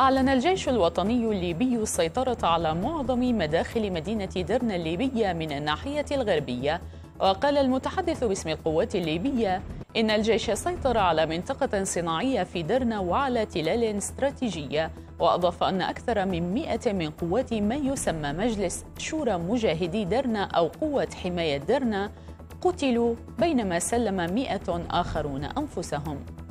أعلن الجيش الوطني الليبي السيطرة على معظم مداخل مدينة درنا الليبية من الناحية الغربية. وقال المتحدث باسم القوات الليبية إن الجيش سيطر على منطقة صناعية في درنا وعلى تلال استراتيجية. وأضاف أن أكثر من مئة من قوات ما يسمى مجلس شورى مجاهدي درنا أو قوة حماية درنا قتلوا بينما سلم مئة آخرون أنفسهم.